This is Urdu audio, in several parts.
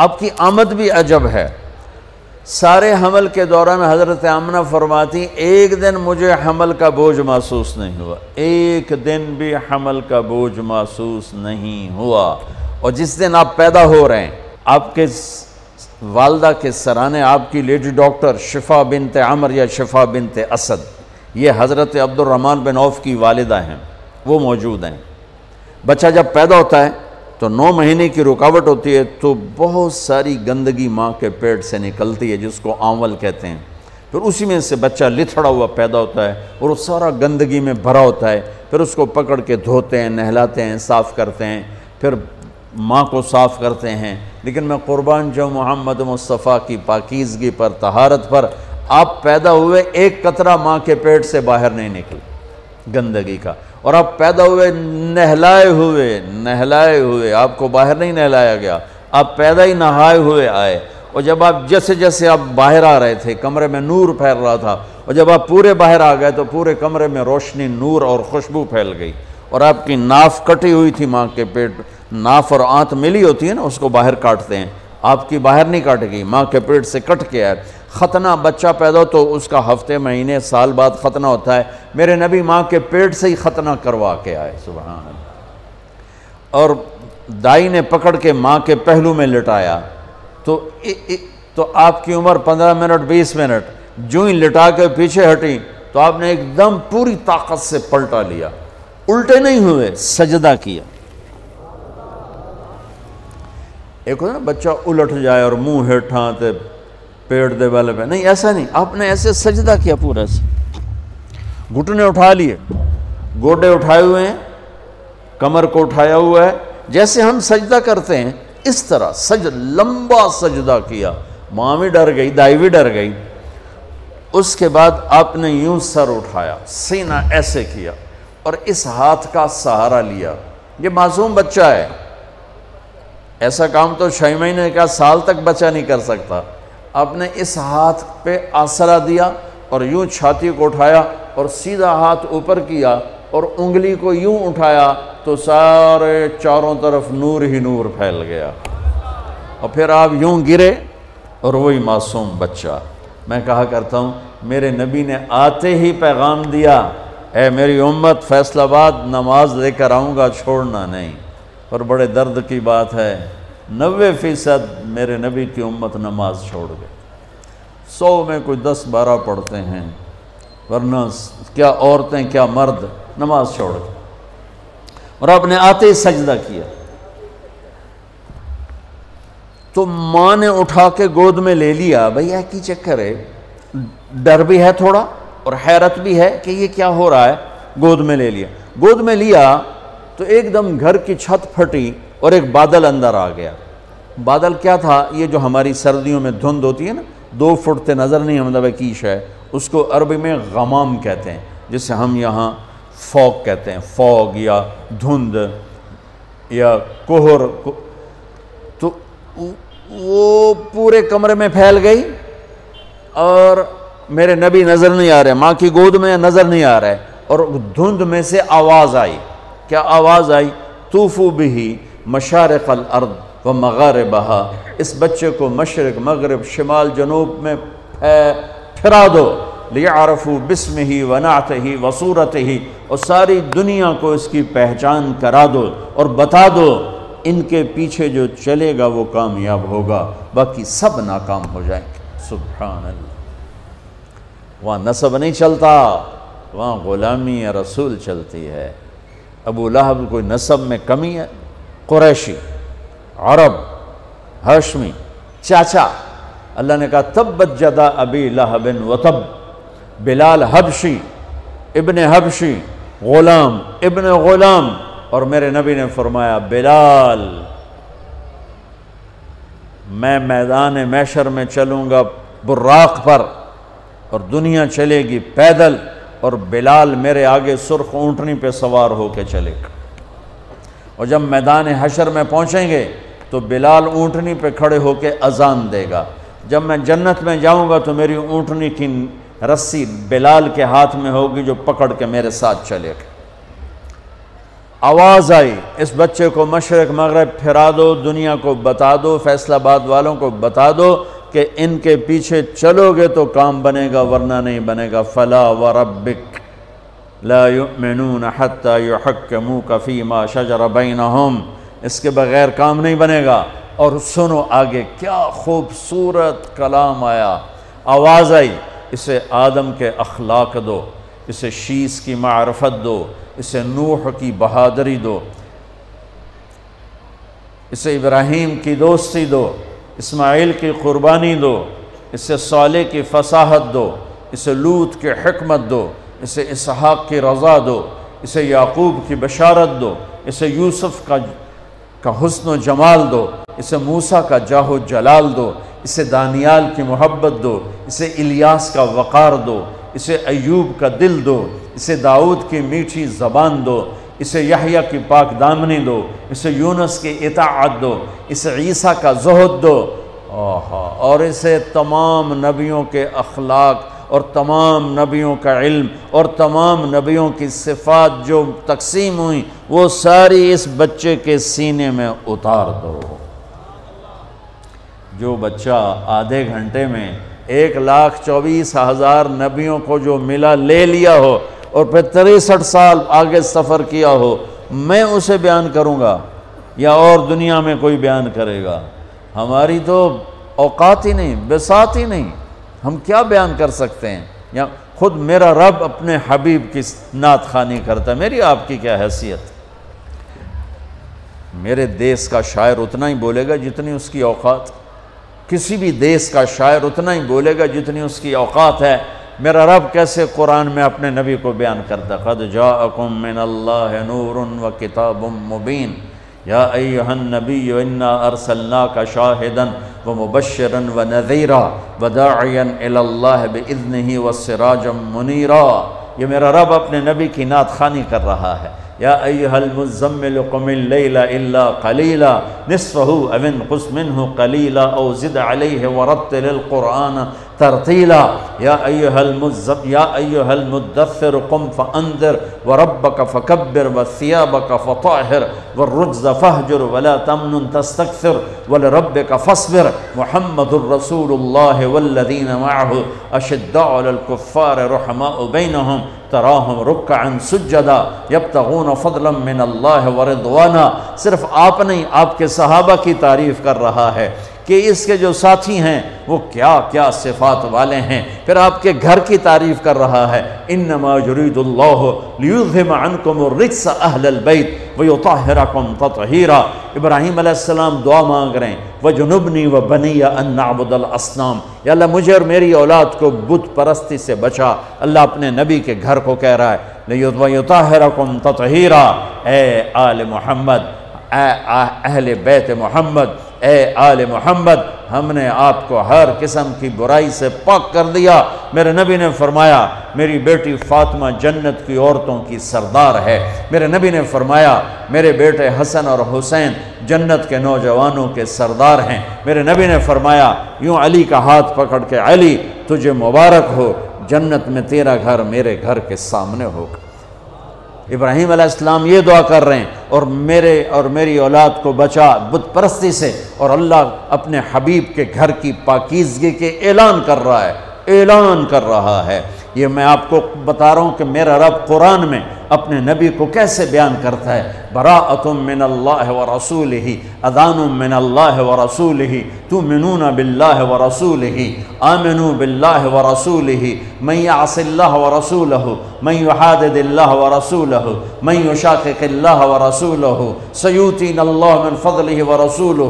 آپ کی آمد بھی عجب ہے۔ سارے حمل کے دوران حضرت آمنہ فرماتی، ایک دن مجھے حمل کا بوجھ محسوس نہیں ہوا۔ ایک دن بھی حمل کا بوجھ محسوس نہیں ہوا۔ اور جس دن آپ پیدا ہو رہے ہیں، آپ کے والدہ کے سرانے، آپ کی لیڈی ڈاکٹر شفا بنت عمر یا شفا بنت اسد، یہ حضرت عبد الرحمن بن عوف کی والدہ ہیں۔ وہ موجود ہیں۔ بچہ جب پیدا ہوتا ہے تو نو مہینے کی رکاوٹ ہوتی ہے تو بہت ساری گندگی ماں کے پیٹ سے نکلتی ہے جس کو آمول کہتے ہیں۔ پھر اسی میں سے بچہ لتھڑا ہوا پیدا ہوتا ہے اور وہ سارا گندگی میں بھرا ہوتا ہے۔ پھر اس کو پکڑ کے دھوتے ہیں، نہلاتے ہیں، صاف کرتے ہیں۔ پھر ماں کو صاف کرتے ہیں۔ لیکن میں قربان جو محمد مصطفیٰ کی پاکیزگی پر، طہارت پر۔ آپ پیدا ہوئے ایک قطرہ ماں کے پیٹ سے باہر نہیں نکلی گندگی کا۔ اور آپ پیدا ہوئے نہلائے ہوئے نہلائے ہوئے، آپ کو باہر نہیں نہلایا گیا، آپ پیدا ہی نہائے ہوئے آئے۔ اور جب آپ جیسے جیسے آپ باہر آ رہے تھے، کمرے میں نور پھیل رہا تھا، اور جب آپ پورے باہر آ گئے تو پورے کمرے میں روشنی، نور اور خوشبو پھیل گئی۔ اور آپ کی ناف کٹی ہوئی تھی ماں کے پیٹ، ناف اور آنت ملی ہوتی ہے نا، اس کو باہر کاٹتے ہیں۔ آپ کی باہر نہیں کاٹ گئی ماں کے پیٹ سے کٹ کے آئے۔ ختنہ بچہ پیدا ہو تو اس کا ہفتے، مہینے، سال بعد ختنہ ہوتا ہے۔ میرے نبی ماں کے پیٹ سے ہی ختنہ کروا کے آئے، سبحان اللہ۔ اور دائی نے پکڑ کے ماں کے پہلو میں لٹایا۔ تو تو آپ کی عمر پندرہ منٹ، بیس منٹ۔ جو ہی لٹا کے پیچھے ہٹی تو آپ نے ایک دم پوری طاقت سے پلٹا لیا۔ الٹے نہیں ہوئے، سجدہ کیا۔ ایک ہوتا نا، بچہ الٹ جائے اور منہ ہیٹھاں تے پیڑ دے والے پہ۔ نہیں، ایسا نہیں۔ آپ نے ایسے سجدہ کیا پورا سے گھٹنے اٹھا لیے۔ گوڈے اٹھائے ہوئے ہیں۔ کمر کو اٹھایا ہوا ہے۔ جیسے ہم سجدہ کرتے ہیں، اس طرح سج لمبا سجدہ کیا۔ ماں بھی ڈر گئی، دائی بھی ڈر گئی۔ اس کے بعد آپ نے یوں سر اٹھایا، سینہ ایسے کیا اور اس ہاتھ کا سہارا لیا۔ یہ معصوم بچہ ہے۔ ایسا کام تو چھ مہینے کا سال تک بچہ نہیں کر سکتا۔ آپ نے اس ہاتھ پہ آسرا دیا اور یوں چھاتی کو اٹھایا اور سیدھا ہاتھ اوپر کیا اور انگلی کو یوں اٹھایا تو سارے چاروں طرف نور ہی نور پھیل گیا۔ اور پھر آپ یوں گرے اور وہی معصوم بچہ۔ میں کہا کرتا ہوں، میرے نبی نے آتے ہی پیغام دیا، اے میری امت، فیصل آباد، نماز لے کر آؤں گا، چھوڑنا نہیں۔ اور بڑے درد کی بات ہے۔ نوے فیصد میرے نبی کی امت نماز چھوڑ گئے۔ سو میں کوئی دس بارہ پڑھتے ہیں، ورنہ کیا عورتیں، کیا مرد نماز چھوڑ گئے۔ اور آپ نے آتے ہی سجدہ کیا۔ تو ماں نے اٹھا کے گود میں لے لیا۔ بھئی کی چکر ہے؟ ڈر بھی ہے تھوڑا اور حیرت بھی ہے کہ یہ کیا ہو رہا ہے؟ گود میں لے لیا۔ گود میں لیا تو ایک دم گھر کی چھت پھٹی۔ اور ایک بادل اندر آ گیا۔ بادل کیا تھا؟ یہ جو ہماری سردیوں میں دھند ہوتی ہے نا، دو فٹ تے نظر نہیں مطلب کیش ہے۔ اس کو عربی میں غمام کہتے ہیں، جسے ہم یہاں فوگ کہتے ہیں۔ فوگ یا دھند یا کوہر۔ تو وہ پورے کمرے میں پھیل گئی اور میرے نبی نظر نہیں آ رہے، ماں کی گود میں نظر نہیں آ رہا ہے اور دھند میں سے آواز آئی۔ کیا آواز آئی؟ توفو بھی مشارق الارض و مغاربہا، اس بچے کو مشرق، مغرب، شمال، جنوب میں پھرا دو۔ لیعرفو بسم ہی ونعت ہی وصورت ہی اور ساری دنیا کو اس کی پہچان کرا دو اور بتا دو، ان کے پیچھے جو چلے گا وہ کامیاب ہوگا، باقی سب ناکام ہو جائیں گے۔ سبحان اللہ وہاں نصب نہیں چلتا، وہاں غلامی رسول چلتی ہے۔ ابو لہب کوئی نصب میں کمی ہے۔ قریشی، عرب، ہاشمی، چاچا۔ اللہ نے کہا، تبت جدا ابی لہب و تب، بلال حبشی، ابن حبشی غلام، ابن غلام۔ اور میرے نبی نے فرمایا، بلال، میں میدان میشر میں چلوں گا براق پر اور دنیا چلے گی پیدل اور بلال میرے آگے سرخ اونٹنی پہ سوار ہو کے چلے گا۔ اور جب میدان حشر میں پہنچیں گے تو بلال اونٹنی پہ کھڑے ہو کے اذان دے گا۔ جب میں جنت میں جاؤں گا تو میری اونٹنی کی رسی بلال کے ہاتھ میں ہوگی جو پکڑ کے میرے ساتھ چلے گا۔ آواز آئی، اس بچے کو مشرق، مغرب پھرا دو، دنیا کو بتا دو، فیصلہ آباد والوں کو بتا دو کہ ان کے پیچھے چلو گے تو کام بنے گا، ورنہ نہیں بنے گا۔ فلا وربک۔ لا يؤمنون حتى يحكموك فيما شجر بينهم. اس کے بغیر کام نہیں بنے گا. اور سنو آگے کیا خوبصورت کلام آیا. آواز آئی. اسے آدم کے اخلاق دو. اسے شیس کی معرفت دو. اسے نوح کی بہادری دو. اسے ابراہیم کی دوستی دو. اسماعیل کی قربانی دو. اسے صالح کی فصاحت دو. اسے لوت کی حکمت دو. اسے اسحاق کی رضا دو اسے یعقوب کی بشارت دو اسے یوسف کا کا حسن و جمال دو اسے موسیٰ کا جاہ و جلال دو اسے دانیال کی محبت دو اسے الیاس کا وقار دو اسے ایوب کا دل دو اسے داؤد کی میٹھی زبان دو اسے یحییٰ کی پاک دامنی دو اسے یونس کی اطاعت دو اسے عیسیٰ کا زہد دو اور اسے تمام نبیوں کے اخلاق اور تمام نبیوں کا علم اور تمام نبیوں کی صفات جو تقسیم ہوئیں، وہ ساری اس بچے کے سینے میں اتار دو۔ جو بچہ آدھے گھنٹے میں ایک لاکھ چوبیس ہزار نبیوں کو جو ملا، لے لیا ہو اور پھر تریسٹھ سال آگے سفر کیا ہو، میں اسے بیان کروں گا یا اور دنیا میں کوئی بیان کرے گا؟ ہماری تو اوقات ہی نہیں بسات ہی نہیں۔ ہم کیا بیان کر سکتے ہیں؟ یا خود میرا رب اپنے حبیب کی نعت خانی کرتا ہے، میری آپ کی کیا حیثیت؟ میرے دیس کا شاعر اتنا ہی بولے گا جتنی اس کی اوقات۔ کسی بھی دیس کا شاعر اتنا ہی بولے گا جتنی اس کی اوقات ہے۔ میرا رب کیسے قرآن میں اپنے نبی کو بیان کرتا قد جاءکم من اللہ نور و کتاب مبین۔ یا ایہا النبی، انا ارسلناک شاہدا۔ و مبشرا و نذیرا وداعین اللہ بزن ہی و سراجم منیرا یہ میرا رب اپنے نبی کی نعت خانی کر رہا ہے یا ایہا المزمل قم اللیل الا قلیلا نصفہ اوین قس منہ قلیلا او زد علیہ ورتل القرآن ترتیلا، یا ایہا المزب یا ایہا المدثر، قم فانذر، وربک فکبر، وثیابک فطاہر، والرجز فہجر ولا تمن تستکثر، ولربک فاصبر. محمد الرسول اللہ والذین معه اشدع للکفار رحماء بینہم، تراہم رکعن سجدہ یبتغون فضلا من اللہ ورضوانا صرف آپ نہیں، آپ کے صحابہ کی تعریف کر رہا ہے۔ کہ اس کے جو ساتھی ہیں وہ کیا کیا صفات والے ہیں پھر آپ کے گھر کی تعریف کر رہا ہے، انما جرید اللہ لیوذم عنکم الرجس اہل البیت ویطاہرکم تطہیرا۔ ابراہیم علیہ السلام دعا مانگ رہے ہیں، وجنبنی وبنی ان نعبد الاسنام یا اللہ، مجھے اور میری اولاد کو بت پرستی سے بچا۔ اللہ اپنے نبی کے گھر کو کہہ رہا ہے ویطاہرکم تطہیرا۔ اے آل محمد، اے اہل بیت محمد اے آل محمد، ہم نے آپ کو ہر قسم کی برائی سے پاک کر دیا۔ میرے نبی نے فرمایا، میری بیٹی فاطمہ جنت کی عورتوں کی سردار ہے۔ میرے نبی نے فرمایا، میرے بیٹے حسن اور حسین جنت کے نوجوانوں کے سردار ہیں۔ میرے نبی نے فرمایا، یوں علی کا ہاتھ پکڑ کے، علی، تجھے مبارک ہو، جنت میں تیرا گھر میرے گھر کے سامنے ہوگا۔ ابراہیم علیہ السلام یہ دعا کر رہے ہیں، اور میرے اور میری اولاد کو بچا بت پرستی سے، اور اللہ اپنے حبیب کے گھر کی پاکیزگی کے اعلان کر رہا ہے، اعلان کر رہا ہے۔ یہ میں آپ کو بتا رہا ہوں کہ میرا رب قرآن میں اپنے نبی کو کیسے بیان کرتا ہے؟ براءتم من اللہ و رسول ہی ادان من اللہ و رسول ہی تو منون بلّہ و رسول ہی آمنو بلّہ و رسول ہی میں یعص اللہ و رسول میں یحادد اللہ و رسول میں یشاقق اللہ و رسول سیوتین اللہ من فضلہ و رسول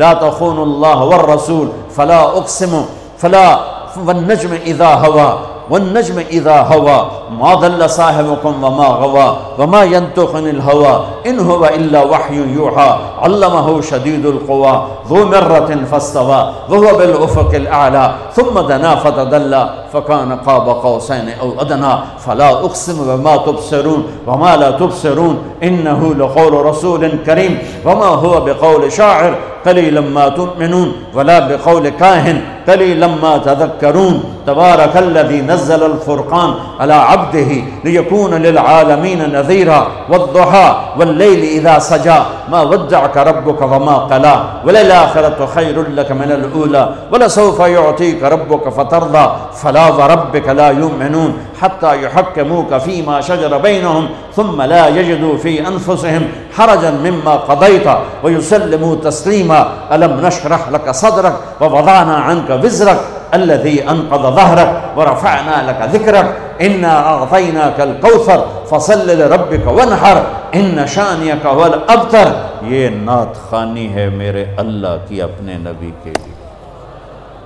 لا تخون اللہ والرسول، فلا اقسم، فلا والنجم اذا ہوا۔ والنجم إذا ہوا ما ضل صاحبكم وما غوا وما ينطق عن الهوى إن هو إلا وحي يوحى علمه شديد القوى ذو مرة فاستوى وهو بالأفق الأعلى ثم دنا فتدلى فكان قاب قوسين أو أدنى فلا أقسم بما تبصرون وما لا تبصرون إنه لقول رسول كريم وما هو بقول شاعر قليلا ما تؤمنون ولا بقول كاهن قليلا ما تذكرون. تبارك الذي نزل الفرقان على عبده ليكون للعالمين نذيرا والضحى والليل إذا سجى. ما ودعك ربك وما قلى وللآخرة خير لك من الأولى. ولسوف يعطيك ربك فترضى. فلا وربك لا يؤمنون حتى يحكموك فيما شجر بينهم. ثم لا يجدوا في أنفسهم حرجا مما قضيت. ويسلموا تسليما. ألم نشرح لك صدرك ووضعنا عنك وزرك الذي أنقض ظهرك ورفعنا لك ذكرك. إنا أعطيناك الكوثر. فصل لربك وانحر. إن شانيك هو الأبتر. یہ نعت خانی ہے میرے اللہ کی اپنے نبی کے لیے.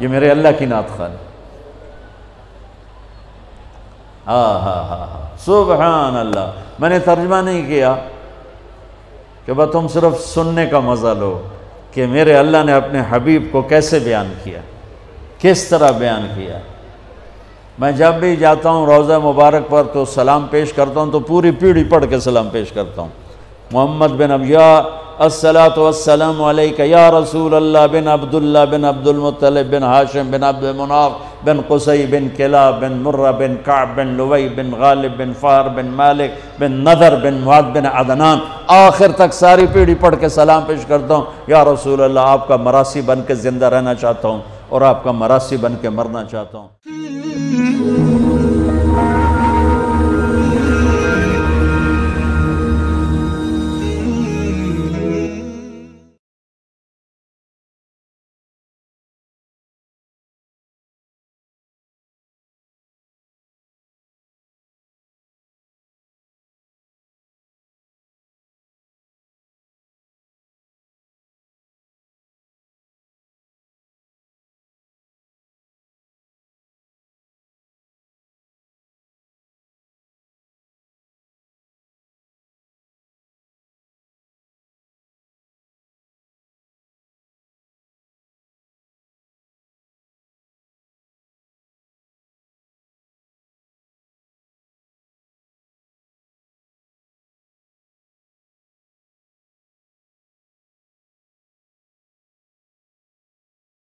یہ میرے اللہ کی نعت خانی. ہاں ہاں ہاں سبحان اللہ میں نے ترجمہ نہیں کیا کہ بس تم صرف سننے کا مزہ لو کہ میرے اللہ نے اپنے حبیب کو کیسے بیان کیا. کس طرح بیان کیا؟ میں جب بھی جاتا ہوں روزہ مبارک پر تو سلام پیش کرتا ہوں تو پوری پیڑھی پڑھ کے سلام پیش کرتا ہوں۔ محمد بن ابیا السلاۃ والسلام علیک یا رسول اللہ بن عبداللہ بن عبد المطلب بن ہاشم بن عبد المناف بن قسی بن قلع بن مرہ بن کعب بن لوی بن غالب بن فار بن مالک بن نظر بن معاد بن عدنان۔ آخر تک ساری پیڑھی پڑھ کے سلام پیش کرتا ہوں۔ یا رسول اللہ، آپ کا مراسی بن کے زندہ رہنا چاہتا ہوں۔ اور آپ کا مراسی بن کے مرنا چاہتا ہوں۔